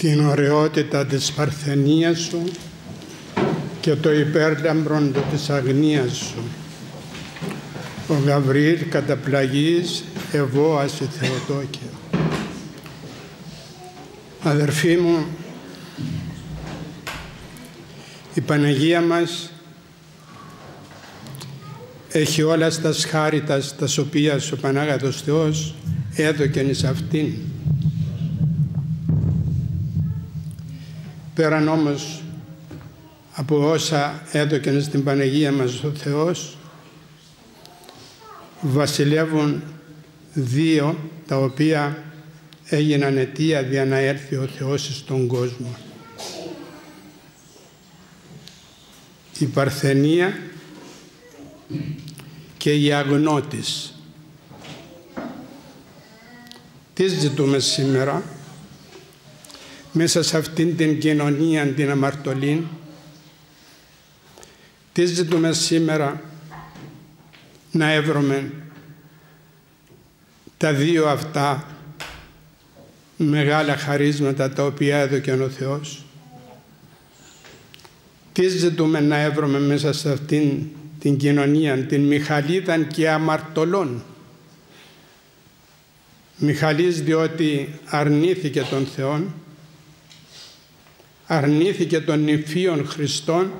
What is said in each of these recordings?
την ωραιότητα της παρθενίας σου και το υπέρλαμπρον της αγνίας σου. Ο Γαβριήλ καταπλαγής, εγώ αση Θεοτόκια. Αδερφοί μου, η Παναγία μας έχει όλα στα σχάρητα τα οποία ο Πανάγατος Θεός έδωκεν εις αυτήν. Πέραν όμως από όσα έδωκεν στην Παναγία μας ο Θεός βασιλεύουν δύο τα οποία έγιναν αιτία για να έρθει ο Θεός στον κόσμο. Η Παρθενία και η αγνώτης. Τι ζητούμε σήμερα; Μέσα σε αυτήν την κοινωνία την αμαρτωλή. Τι ζητούμε σήμερα να έβρωμε τα δύο αυτά μεγάλα χαρίσματα τα οποία έδωκε ο Θεός; Τι ζητούμε να έβρωμε μέσα σε αυτήν την κοινωνία, την Μιχαλίδα και αμαρτωλών; Μιχαλής διότι αρνήθηκε τον Θεόν, αρνήθηκε τον νηφίον Χριστόν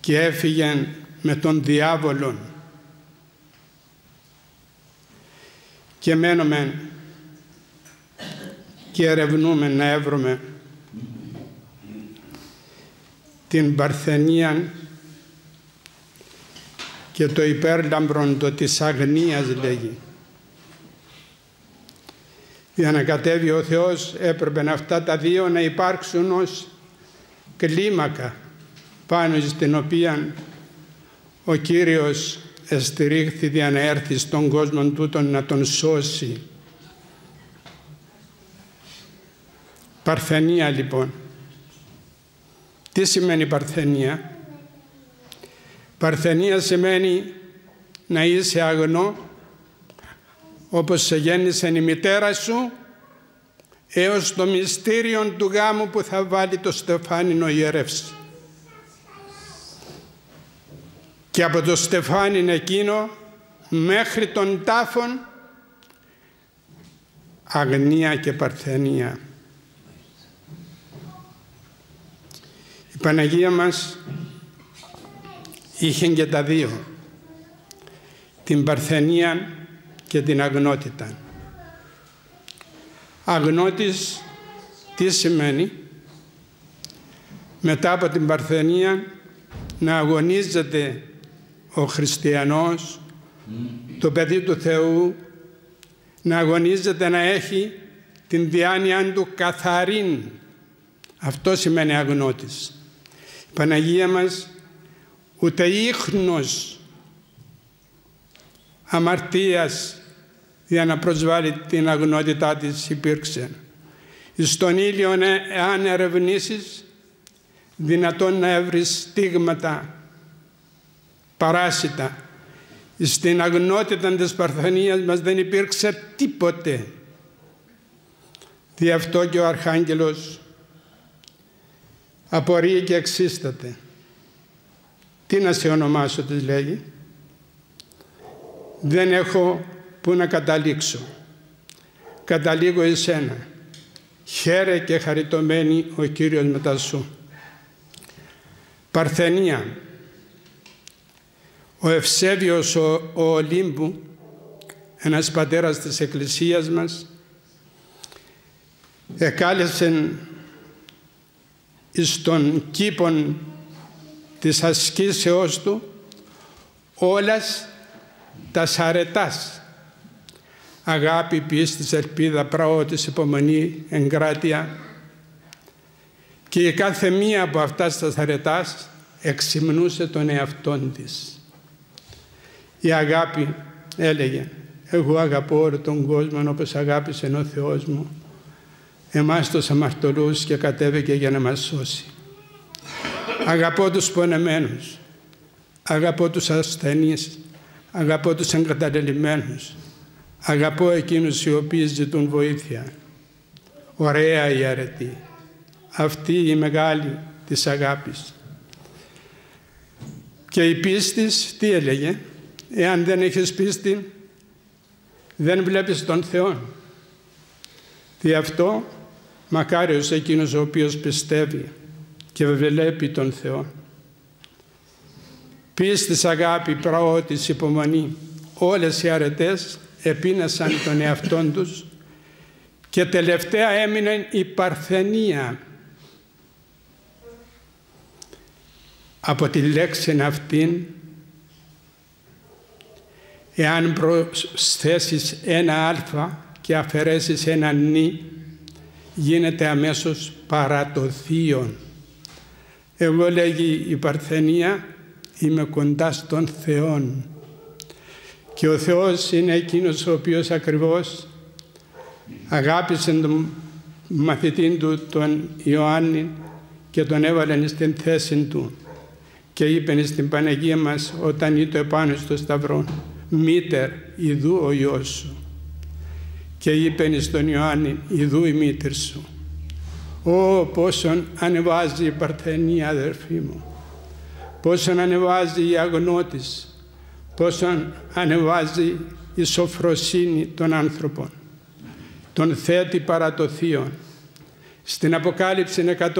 και έφυγε με τον διάβολον. Και μένουμε και ερευνούμε να έβρουμε την Παρθενία και το υπέρλαμπρον το της αγνίας λέγει. Για να κατέβει ο Θεός έπρεπε αυτά τα δύο να υπάρξουν ως κλίμακα πάνω στην οποία ο Κύριος εστηρίχθη για να έρθει στον κόσμο τούτον να τον σώσει. Παρθενία λοιπόν. Τι σημαίνει παρθενία; Παρθενία σημαίνει να είσαι αγνό όπως σε γέννησε η μητέρα σου έως το μυστήριο του γάμου που θα βάλει το στεφάνινο ιερεύς. Και από το στεφάνιν εκείνο μέχρι τον τάφον αγνία και παρθενία. Η Παναγία μας είχε και τα δύο. Την παρθενία και την αγνότητα. Αγνώτης τι σημαίνει; Μετά από την παρθενία να αγωνίζεται ο χριστιανός, το παιδί του Θεού, να αγωνίζεται να έχει την διάνοια του καθαρήν. Αυτό σημαίνει αγνώτης. Η Παναγία μας ούτε ίχνος αμαρτίας για να προσβάλλει την αγνότητά της υπήρξε. Στον ήλιο εάν ερευνήσεις δυνατόν να έβρεις στίγματα παράσιτα. Στην αγνότητα της Παρθενίας μας δεν υπήρξε τίποτε. Δι' αυτό και ο Αρχάγγελος απορεί και εξίσταται. Τι να σε ονομάσω, της λέγει. Δεν έχω που να καταλήξω; Καταλήγω εσένα. Χαίρε και χαριτωμένη ο Κύριος μετά σου. Παρθενία. Ο Ευσέβιος ο, ο Ολύμπου, ένας πατέρας της Εκκλησίας μας, εκάλεσε εις τον κήπον της ασκήσεώς του όλας τα αρετάς αγάπη, πίστη, ελπίδα, πραότης, υπομονή, εγκράτεια. Και η κάθε μία από αυτάς τα αρετάς εξυμνούσε τον εαυτόν της. Η αγάπη έλεγε εγώ αγαπώ όλο τον κόσμο όπως αγάπησε ο Θεός μου. Εμάς τους αμαρτωλούς και κατέβηκε για να μας σώσει. Αγαπώ τους πονεμένους, αγαπώ τους ασθενείς, αγαπώ τους εγκαταλελειμμένους, αγαπώ εκείνους οι οποίοι ζητούν βοήθεια. ωραία η αρετή. Αυτή η μεγάλη της αγάπης. Και η πίστη τι έλεγε, εάν δεν έχεις πίστη δεν βλέπεις τον Θεό. Δι' αυτό μακάριος εκείνος ο οποίος πιστεύει και βλέπει τον Θεό. Πίστης, αγάπη, πραότης, υπομονή, όλες οι αρετές επίνασαν τον εαυτόν τους και τελευταία έμεινε η παρθενία. Από τη λέξη αυτήν εάν προσθέσεις ένα α και αφαιρέσεις ένα νη γίνεται αμέσως παρά το θείον. Εγώ λέγει η Παρθενία είμαι κοντά στον Θεόν και ο Θεός είναι εκείνος ο οποίος ακριβώς αγάπησε τον μαθητή του τον Ιωάννη και τον έβαλε στην θέση του και είπε στην Παναγία μας όταν ήταν επάνω στο σταυρό «Μήτερ, ιδού ο Υιός σου» και είπε στον Ιωάννη «Ιδού η μήτρη σου». Ω πόσον ανεβάζει η Παρθενία αδερφή μου, πόσον ανεβάζει η αγνώτης, πόσον ανεβάζει η σοφροσύνη των άνθρωπων, τον θέτει παρά το θείο. Στην Αποκάλυψη 144.000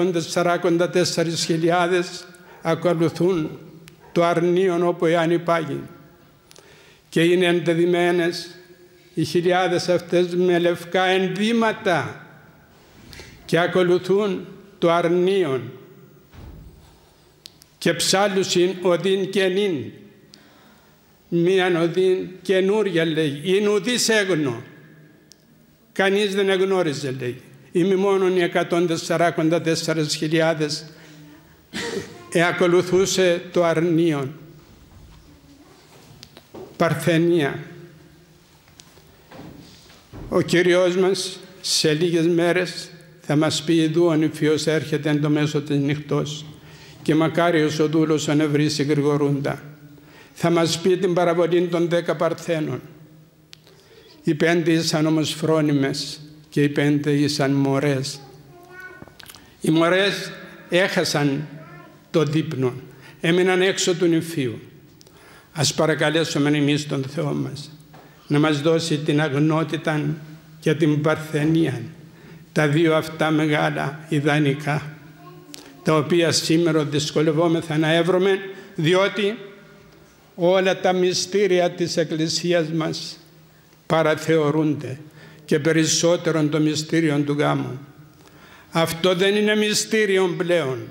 ακολουθούν το αρνίον όπου εάν υπάγει. Και είναι εντεδειμένες οι χιλιάδες αυτές με λευκά ενδύματα και ακολουθούν το αρνίον. Και ψάλουσιν οδύν και νυν μίαν οδύν καινούρια λέει. Είναι ουδής έγνο κανείς δεν εγνώριζε λέει. Είμαι μόνο οι 144.000 ακολουθούσε το αρνίον. Παρθενία. Ο Κύριος μας σε λίγες μέρες θα μας πει «Ιδού ο νηφιός έρχεται εν το μέσο της νυχτός και μακάριος ο δούλος ο νευρής γρηγορούντα». Θα μας πει την παραβολή των δέκα παρθένων. Οι πέντε ήσαν όμως φρόνιμες και οι πέντε ήσαν μωρές. Οι μωρές έχασαν το δείπνο, έμειναν έξω του νηφίου. Ας παρακαλέσουμε εμείς τον Θεό μας να μας δώσει την αγνότητα και την παρθενία, τα δύο αυτά μεγάλα ιδανικά, τα οποία σήμερα δυσκολευόμεθα να έβρωμε, διότι όλα τα μυστήρια της Εκκλησίας μας παραθεωρούνται και περισσότερο το μυστήριο του γάμου. Αυτό δεν είναι μυστήριο πλέον,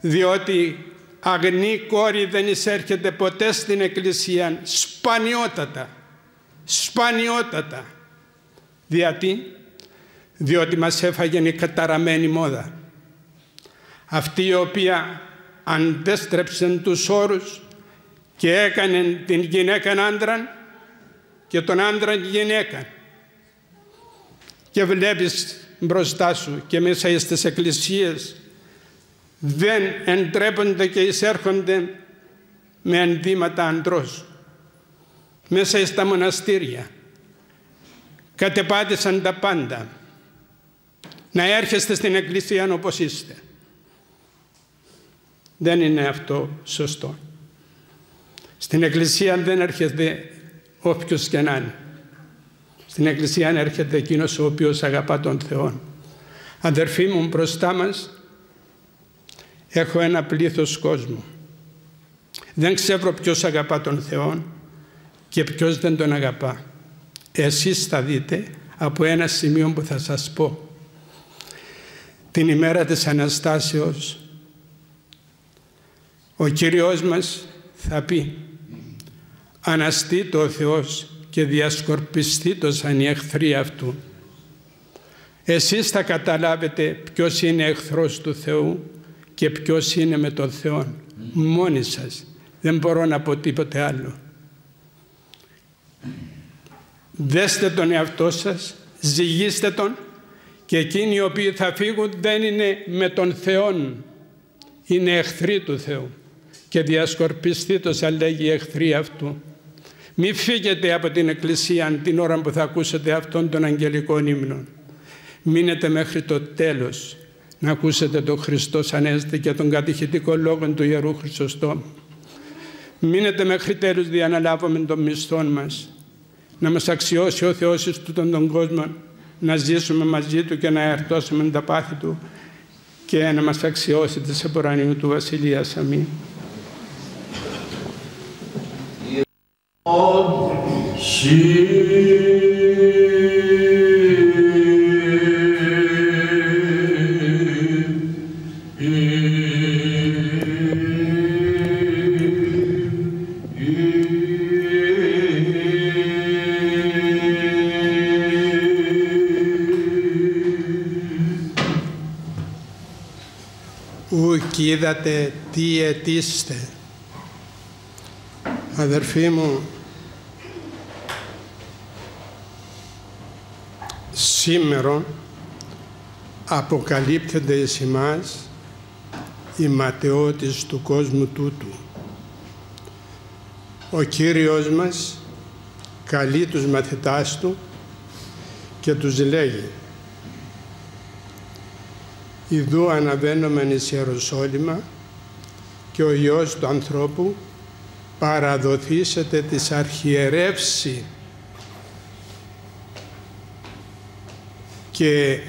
διότι αγνή κόρη δεν εισέρχεται ποτέ στην Εκκλησία, σπανιότατα σπανιότατα. Γιατί, διότι μας έφαγε η καταραμένη μόδα. Αυτή η οποία αντέστρεψε τους όρους και έκανε την γυναίκα άντρα και τον άντρα γυναίκα. Και βλέπεις μπροστά σου και μέσα στις εκκλησίες δεν εντρέπονται και εισέρχονται με ενδύματα αντρός μέσα στα μοναστήρια. Κατεπάτησαν τα πάντα. Να έρχεστε στην εκκλησία όπως είστε. Δεν είναι αυτό σωστό. Στην εκκλησία δεν έρχεται όποιος και να είναι. Στην εκκλησία έρχεται εκείνος ο οποίος αγαπά τον Θεό. Αδερφοί μου μπροστά μας έχω ένα πλήθος κόσμου. Δεν ξέρω ποιος αγαπά τον Θεό και ποιος δεν τον αγαπά. Εσείς θα δείτε από ένα σημείο που θα σας πω. Την ημέρα της Αναστάσεως ο Κύριος μας θα πει «Αναστεί το ο Θεός και διασκορπιστεί το σαν οι εχθροί Αυτού». Εσείς θα καταλάβετε ποιος είναι εχθρός του Θεού και ποιος είναι με τον Θεό. Μόνοι σας. Δεν μπορώ να πω τίποτε άλλο. Δέστε τον εαυτό σας, ζυγίστε τον και εκείνοι οι οποίοι θα φύγουν δεν είναι με τον Θεό, είναι εχθροί του Θεού και διασκορπιστεί το σαν λέγει εχθροί αυτού. Μη φύγετε από την Εκκλησία την ώρα που θα ακούσετε αυτόν τον αγγελικό ύμνο. Μείνετε μέχρι το τέλος να ακούσετε τον Χριστό Ανέστη και τον κατηχητικό λόγο του Ιερού Χρυσοστόμου. Μείνετε μέχρι τέλους για να λάβουμε τον μισθό μας. Να μας αξιώσει ο Θεός εις τούτον τον κόσμο να ζήσουμε μαζί Του και να ερτώσουμε τα πάθη Του και να μας αξιώσει της επορανίου του Βασιλείας. Αμήν. Ουκ είδατε τι αιτήστε. Αδερφοί μου, σήμερα αποκαλύπτεται εις εμάς η ματαιότης του κόσμου τούτου. Ο Κύριος μας καλεί τους μαθητάς Του και τους λέγει «Ιδού αναβαίνομεν εις Ιεροσόλυμα και ο Υιός του ανθρώπου παραδοθήσετε της αρχιερεύσης και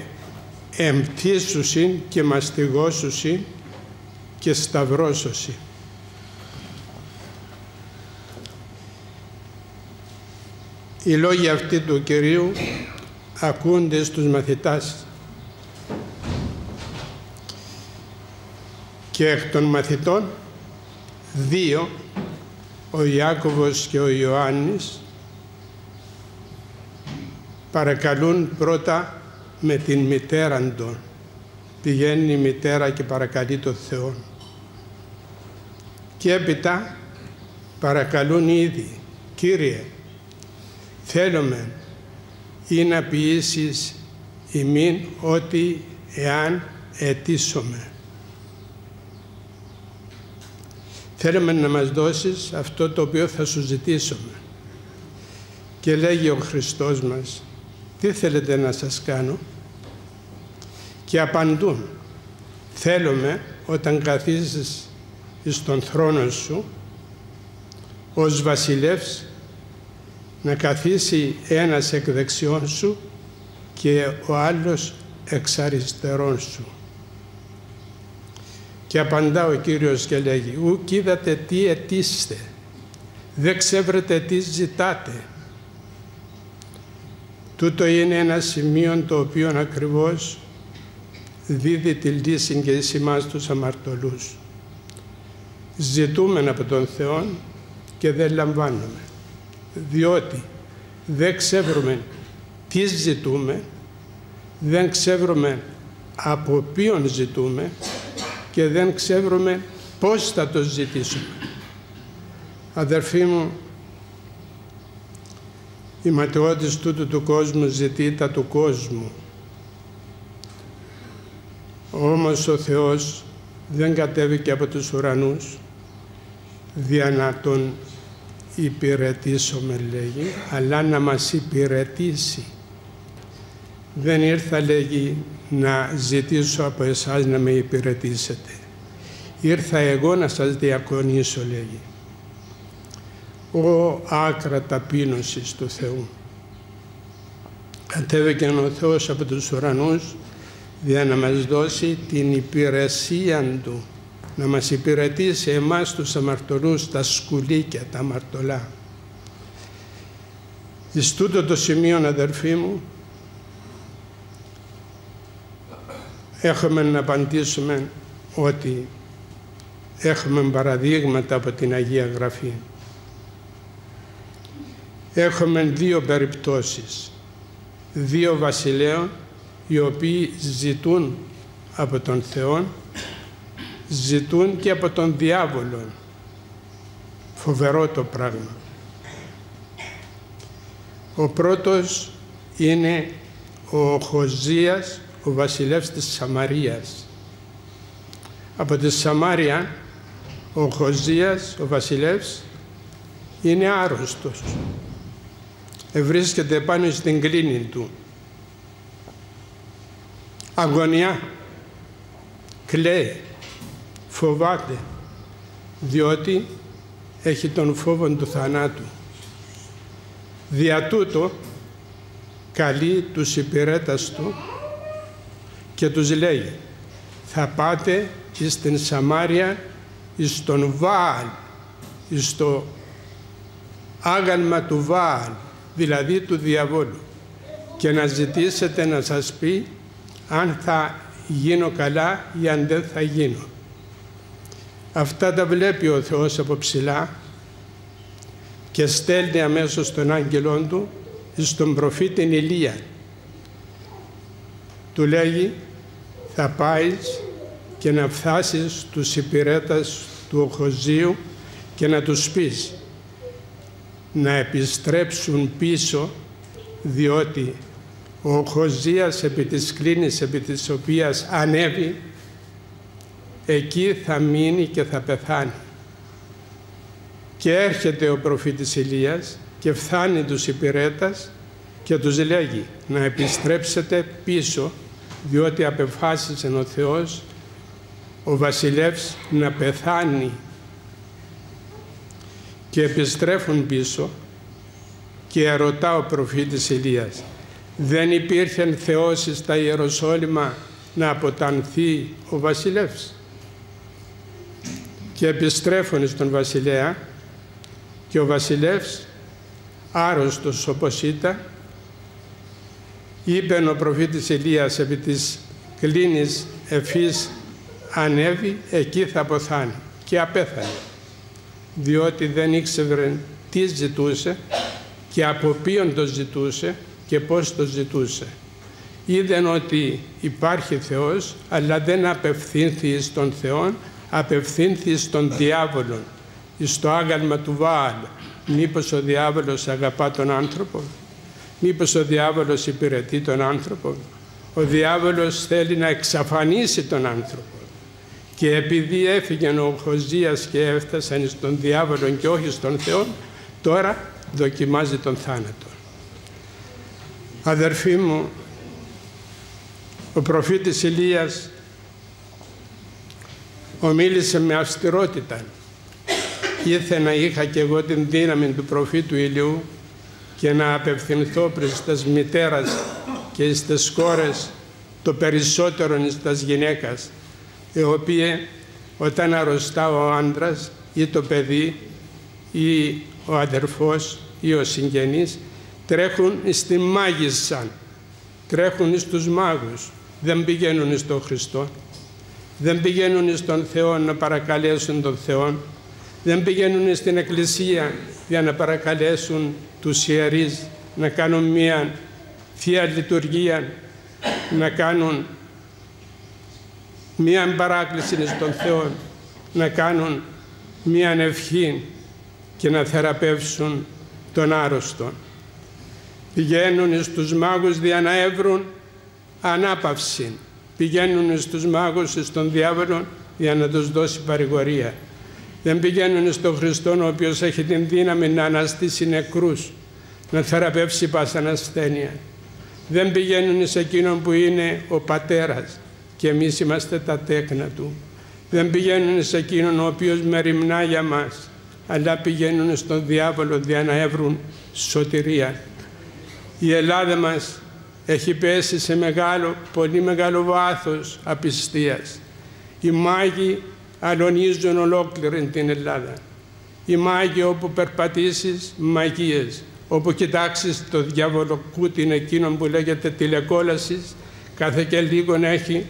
εμπτήσουσιν και μαστιγώσουσιν και σταυρώσουσιν. Οι λόγοι αυτοί του Κυρίου ακούνται στους μαθητάς και εκ των μαθητών δύο, ο Ιάκωβος και ο Ιωάννης, παρακαλούν πρώτα με την μητέρα του. Πηγαίνει η μητέρα και παρακαλεί τον Θεό. Και έπειτα παρακαλούν ήδη, Κύριε, θέλουμε ή να ποιήσεις ημίν ότι εάν αιτήσουμε. Θέλουμε να μας δώσεις αυτό το οποίο θα σου ζητήσουμε. Και λέγει ο Χριστός μας, τι θέλετε να σας κάνω; Και απαντούν, θέλουμε όταν καθίσεις στον θρόνο σου, ως βασιλεύς, να καθίσει ένας εκ δεξιών σου και ο άλλος εξ αριστερών σου. Και απαντά ο Κύριος και λέγει «Ουκ είδατε τι αιτήστε, δεν ξέρετε τι ζητάτε». Τούτο είναι ένα σημείο το οποίο ακριβώς δίδει τη λύση και εις εμάς τους αμαρτωλούς. Ζητούμε από τον Θεό και δεν λαμβάνουμε, διότι δεν ξέρουμε τι ζητούμε, δεν ξέρουμε από ποιον ζητούμε και δεν ξέρουμε πώς θα το ζητήσουμε. Αδερφοί μου, η ματαιότης τούτου του κόσμου ζητεί τα του κόσμου. Όμως ο Θεός δεν κατέβηκε από τους ουρανούς δια να τον υπηρετήσουμε λέγει, αλλά να μας υπηρετήσει. Δεν ήρθα λέγει να ζητήσω από εσάς να με υπηρετήσετε. Ήρθα εγώ να σας διακονήσω λέγει ο άκρα ταπείνωσης του Θεού. Κατέβηκε ο Θεός από τους ουρανούς για να μας δώσει την υπηρεσία Του, να μας υπηρετήσει εμάς τους αμαρτωλούς, τα σκουλίκια, τα αμαρτωλά. Εις τούτο το σημείο, αδερφοί μου, έχουμε να απαντήσουμε ότι έχουμε παραδείγματα από την Αγία Γραφή έχουμε δύο περιπτώσεις. Δύο βασιλέων οι οποίοι ζητούν από τον Θεό, ζητούν και από τον διάβολο. Φοβερό το πράγμα. Ο πρώτος είναι ο Χοζίας, ο βασιλεύς της Σαμαρίας. Από τη Σαμάρια ο Χοζίας, ο βασιλεύς, είναι άρρωστος βρίσκεται πάνω στην κλίνη του. αγωνιά, κλαίει, φοβάται, διότι έχει τον φόβο του θανάτου. Δια τούτο καλεί τους υπηρέτας του και τους λέει θα πάτε στην Σαμάρια εις τον Βάαλ, εις το άγαλμα του Βάαλ, δηλαδή του διαβόλου και να ζητήσετε να σας πει αν θα γίνω καλά ή αν δεν θα γίνω. Αυτά τα βλέπει ο Θεός από ψηλά και στέλνει αμέσως τον άγγελόν του στον προφήτη Ηλία. Του λέγει θα πάεις και να φτάσεις τους υπηρέτας του Οχοζίου και να τους πεις να επιστρέψουν πίσω διότι ο Οχοζίας επί της κλίνης επί της οποίας ανέβει εκεί θα μείνει και θα πεθάνει. Και έρχεται ο προφήτης Ηλίας και φθάνει τους υπηρέτας και τους λέγει να επιστρέψετε πίσω διότι απεφάσισε ο Θεός ο βασιλεύς να πεθάνει και επιστρέφουν πίσω και ερωτά ο προφήτης Ηλίας δεν υπήρχε Θεός στα Ιεροσόλυμα να αποτανθεί ο βασιλεύς; Και επιστρέφουν στον βασιλέα και ο βασιλεύς άρρωστος όπως ήταν είπε ο προφήτης Ηλίας επί της κλίνης εφής ανέβη εκεί θα αποθάνει και απέθανε διότι δεν ήξερε τι ζητούσε και από ποιον το ζητούσε και πώς το ζητούσε. Είδαν ότι υπάρχει Θεός αλλά δεν απευθύνθη στον Θεό απευθύνθη στον διάβολο στο άγαλμα του Βάαλ μήπως ο διάβολος αγαπά τον άνθρωπο; Μήπως ο διάβολος υπηρετεί τον άνθρωπο; Ο διάβολος θέλει να εξαφανίσει τον άνθρωπο και επειδή έφυγε ο Χοζίας και έφτασαν στον διάβολο και όχι στον Θεό τώρα δοκιμάζει τον θάνατο αδερφοί μου ο προφήτης Ηλίας ομίλησε με αυστηρότητα. Ήθελα να είχα και εγώ την δύναμη του προφήτου Ηλιού και να απευθυνθώ προς τις μητέρας και στις κόρες το περισσότερο στις γυναίκας οι οποίες όταν αρρωστά ο άντρας ή το παιδί ή ο αδερφός ή ο συγγενής τρέχουν στη μάγισσα, τρέχουν στους μάγους, δεν πηγαίνουν στον Χριστό δεν πηγαίνουν στον Θεό να παρακαλέσουν τον Θεό, δεν πηγαίνουν στην Εκκλησία για να παρακαλέσουν τους ιερείς να κάνουν μία Θεία Λειτουργία, να κάνουν μία παράκληση στον Θεό, να κάνουν μία ευχή και να θεραπεύσουν τον άρρωστο. Πηγαίνουν στους μάγους για να έβρουν ανάπαυση πηγαίνουν στους μάγους, στον διάβολο για να τους δώσει παρηγορία. Δεν πηγαίνουν στον Χριστό ο οποίος έχει την δύναμη να αναστήσει νεκρούς, να θεραπεύσει πάσαν ασθένεια. Δεν πηγαίνουν σε εκείνον που είναι ο Πατέρας και εμείς είμαστε τα τέκνα Του. Δεν πηγαίνουν σε εκείνον ο οποίος μεριμνά για μας, αλλά πηγαίνουν στον διάβολο για να έβρουν σωτηρία. Η Ελλάδα μας έχει πέσει σε μεγάλο, πολύ μεγάλο βάθος απιστίας. Οι μάγοι αλωνίζουν ολόκληρη την Ελλάδα. Οι μάγοι όπου περπατήσεις, μαγείες. Όπου κοιτάξεις το διάβολο κούτιν εκείνον που λέγεται τηλεκόλασης, κάθε και λίγο έχει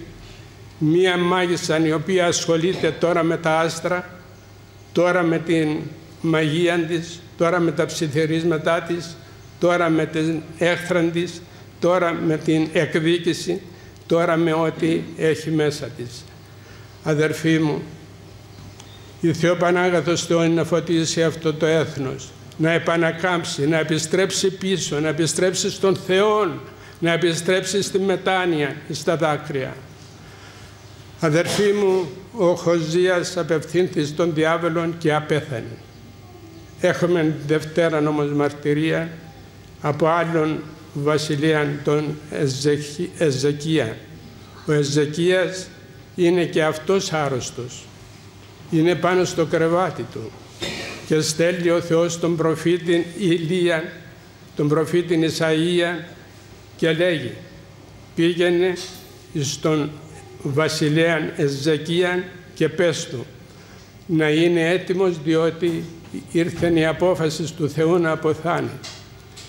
μία μάγισσα η οποία ασχολείται τώρα με τα άστρα, τώρα με την μαγεία της, τώρα με τα ψιθυρίσματά της, τώρα με την έχθρα της, τώρα με την εκδίκηση, τώρα με ό,τι έχει μέσα της. Αδερφοί μου, η Θεό Πανάγαθος Θεός είναι να φωτίσει αυτό το έθνος, να επανακάμψει, να επιστρέψει πίσω, να επιστρέψει στον Θεό, να επιστρέψει στη μετάνοια, στα δάκρυα. Αδερφοί μου, ο Χοζίας απευθύνθης στον διάβολο και απέθανε. Έχουμε Δευτέρα όμως μαρτυρία από άλλον βασιλεία τον Εζεκία, Ο Εζεκίας είναι και αυτός άρρωστος. Είναι πάνω στο κρεβάτι του και στέλνει ο Θεός τον προφήτη Ηλία, τον προφήτη Ισαΐα και λέγει πήγαινε στον βασιλέα Εζεκία και πες του να είναι έτοιμος διότι ήρθε η απόφαση του Θεού να αποθάνει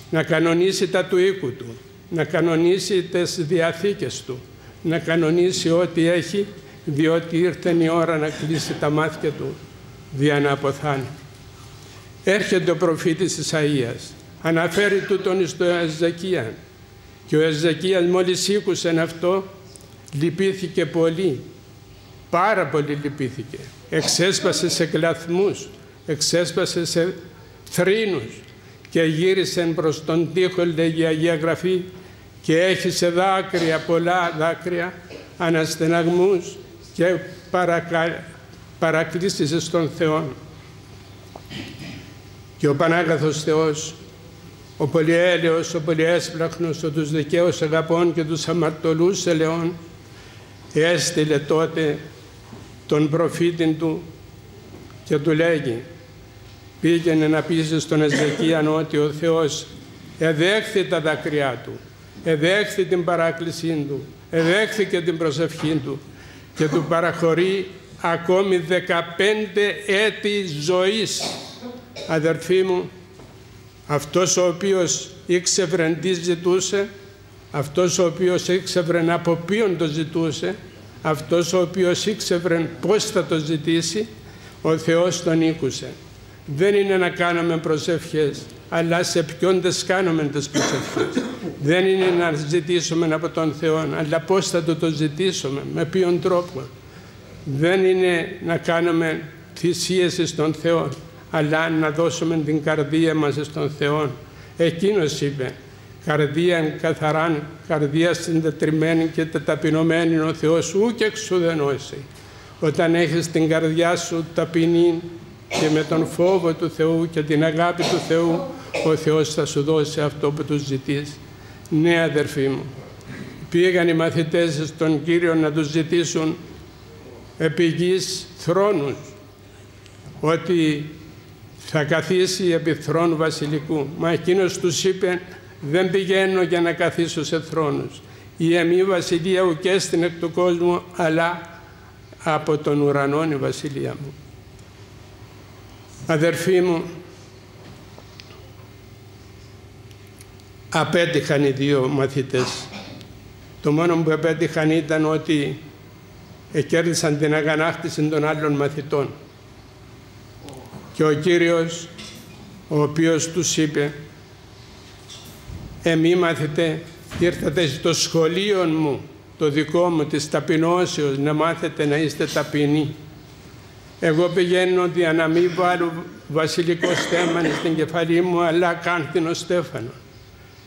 να κανονίσει τα του οίκου του να κανονίσει τις διαθήκες του να κανονίσει ό,τι έχει διότι ήρθε η ώρα να κλείσει τα μάτια του δια να αποθάνει. Έρχεται ο προφήτης Ισαΐας, αναφέρει τούτον στο Εζεκία και ο Εζεκίας μόλις ήκουσε αυτό λυπήθηκε πολύ, πάρα πολύ λυπήθηκε. Εξέσπασε σε κλαθμούς, εξέσπασε σε θρήνους και γύρισε προς τον τοίχο, λέγει η Αγία Γραφή, και έχισε δάκρυα, πολλά δάκρυα, αναστεναγμούς και παρακα... παρακλήσεις στον Θεό. Και ο Πανάγαθος Θεός, ο πολυέλεος, ο πολυέσπλαχνος, ο τους δικαίους αγαπών και τους αμαρτωλούς ελαιών, έστειλε τότε τον προφήτη του και του λέγει πήγαινε να πείσει στον Εζεκία ότι ο Θεός εδέχθη τα δάκρυά του, εδέχθη την παράκλησή του, εδέχθηκε την προσευχή του και του παραχωρεί ακόμη 15 έτη ζωής. Αδερφοί μου, αυτός ο οποίος ήξευρε τι ζητούσε, αυτός ο οποίος ήξευρε από ποιον το ζητούσε, αυτός ο οποίος ήξευρε πώς θα το ζητήσει, ο Θεός τον ήκουσε. Δεν είναι να κάνουμε προσευχές, αλλά σε ποιον τις κάνουμε τις προσευχές. Δεν είναι να ζητήσουμε από τον Θεό, αλλά πώς θα το, το ζητήσουμε, με ποιον τρόπο. Δεν είναι να κάνουμε θυσίες στον Θεό, αλλά να δώσουμε την καρδία μας στον Θεό. Εκείνος είπε, καρδία καθαρά, καρδία συντετριμένη και ταπεινωμένη ο Θεός ούτε εξουδενώσει. Όταν έχεις την καρδιά σου ταπεινή και με τον φόβο του Θεού και την αγάπη του Θεού, ο Θεός θα σου δώσει αυτό που τους ζητείς. Ναι αδερφοί μου, πήγαν οι μαθητές στον Κύριο να τους ζητήσουν επί γης θρόνους, ότι θα καθίσει επί θρόνου βασιλικού. Μα εκείνος τους είπε δεν πηγαίνω για να καθίσω σε θρόνους. Η εμή βασιλεία ουκέστην εκ του κόσμου, αλλά από τον ουρανό η βασιλεία μου. Αδερφοί μου, απέτυχαν οι δύο μαθητές. Το μόνο που απέτυχαν ήταν ότι εκέρδισαν την αγανάκτηση των άλλων μαθητών. Και ο Κύριος, ο οποίος τους είπε «Εμεί μάθετε, ήρθατε στο σχολείο μου, το δικό μου, της ταπεινώσεως, να μάθετε να είστε ταπεινοί. Εγώ πηγαίνω για να μην βάλω βασιλικό στέμμα στην κεφαλή μου, αλλά κάρθινο στέφανο.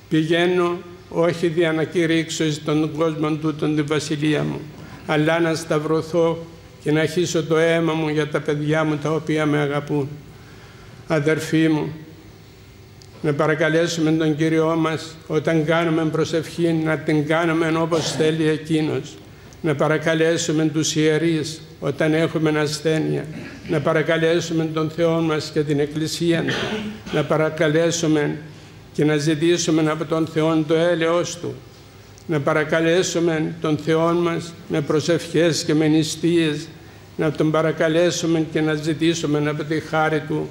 Πηγαίνω όχι για να κηρύξω στον κόσμο τούτον τη βασιλεία μου, αλλά να σταυρωθώ και να χύσω το αίμα μου για τα παιδιά μου τα οποία με αγαπούν. Αδερφοί μου, να παρακαλέσουμε τον Κύριό μας όταν κάνουμε προσευχή να την κάνουμε όπως θέλει Εκείνος. Να παρακαλέσουμε τους ιερείς όταν έχουμε ασθένεια. Να παρακαλέσουμε τον Θεό μας και την Εκκλησία Να παρακαλέσουμε και να ζητήσουμε από τον Θεό το έλεος Του. Να παρακαλέσουμε τον Θεό μας με προσευχές και με νηστείες. Να τον παρακαλέσουμε και να ζητήσουμε από τη χάρη Του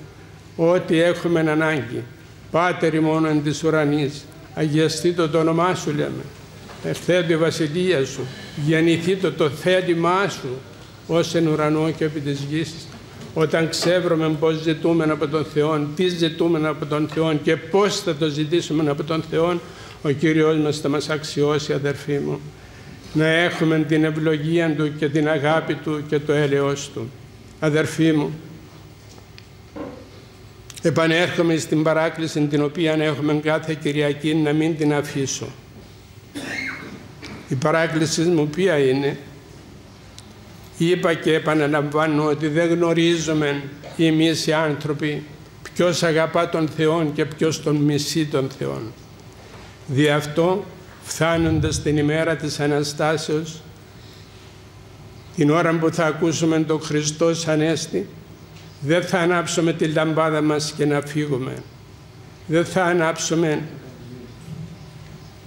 ό,τι έχουμε ανάγκη. Πάτερ ημών εν της ουρανής, αγιαστήτω το όνομά Σου λέμε. Ερθέτω η βασιλεία Σου, γεννηθήτω το θέλημά Σου, ως εν ουρανό και επί της γης. Όταν ξέρουμε πώς ζητούμε από τον Θεό, τι ζητούμε από τον Θεό και πώς θα το ζητήσουμε από τον Θεό, ο Κύριος μας θα μας αξιώσει αδερφοί μου. Να έχουμε την ευλογία Του και την αγάπη Του και το έλεος Του. Αδερφοί μου, επανέρχομαι στην παράκληση την οποία έχουμε κάθε Κυριακή να μην την αφήσω. Η παράκληση μου ποια είναι, Είπα και επαναλαμβάνω ότι δεν γνωρίζουμε εμείς οι άνθρωποι ποιος αγαπά τον Θεό και ποιος τον μισεί τον Θεό. Δι' αυτό, φτάνοντας την ημέρα της Αναστάσεως, την ώρα που θα ακούσουμε τον Χριστό σαν έστη, δεν θα ανάψουμε τη λαμπάδα μας και να φύγουμε. Δεν θα ανάψουμε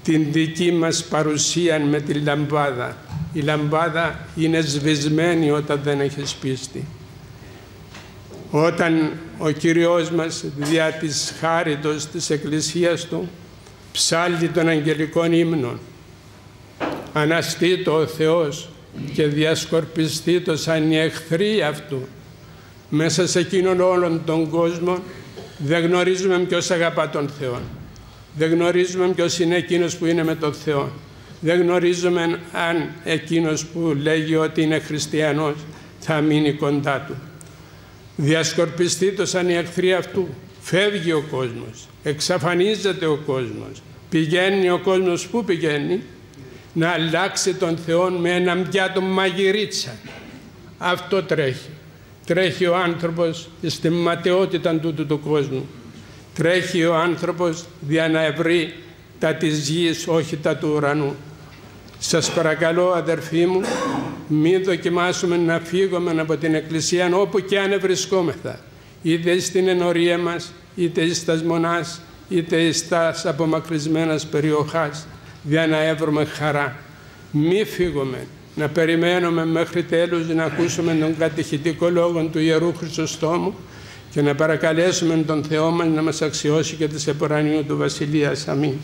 την δική μας παρουσία με τη λαμπάδα. Η λαμπάδα είναι σβησμένη όταν δεν έχεις πίστη. Όταν ο Κύριος μας δια της χάριτος της Εκκλησίας Του ψάλλει των αγγελικών ύμνων αναστεί το ο Θεός και διασκορπιστεί το σαν οι εχθροί αυτού μέσα σε εκείνον όλον τον κόσμο δεν γνωρίζουμε ποιος αγαπά τον Θεό. Δεν γνωρίζουμε ποιος είναι εκείνος που είναι με τον Θεό. Δεν γνωρίζουμε αν εκείνος που λέγει ότι είναι χριστιανός θα μείνει κοντά του. Διασκορπιστεί το σαν οι εχθροί αυτού. Φεύγει ο κόσμος. Εξαφανίζεται ο κόσμος. Πηγαίνει ο κόσμος που πηγαίνει; Να αλλάξει τον Θεό με έναν πιάτο μαγειρίτσα. Αυτό τρέχει. Τρέχει ο άνθρωπος στη ματαιότητα τούτου του κόσμου. Τρέχει ο άνθρωπος για να ευρεί τα της γης, όχι τα του ουρανού. Σας παρακαλώ αδερφοί μου, μην δοκιμάσουμε να φύγουμε από την Εκκλησία όπου και αν βρισκόμεθα. Είτε στην ενορία μας, είτε στα μονάς, είτε στα απομακρυσμένας περιοχάς, για να έβρουμε χαρά. Μη φύγουμε, να περιμένουμε μέχρι τέλους να ακούσουμε τον κατηχητικό λόγο του Ιερού Χρυσοστόμου και να παρακαλέσουμε τον Θεό μας να μας αξιώσει και της επορανίου του Βασιλείας. Αμήν.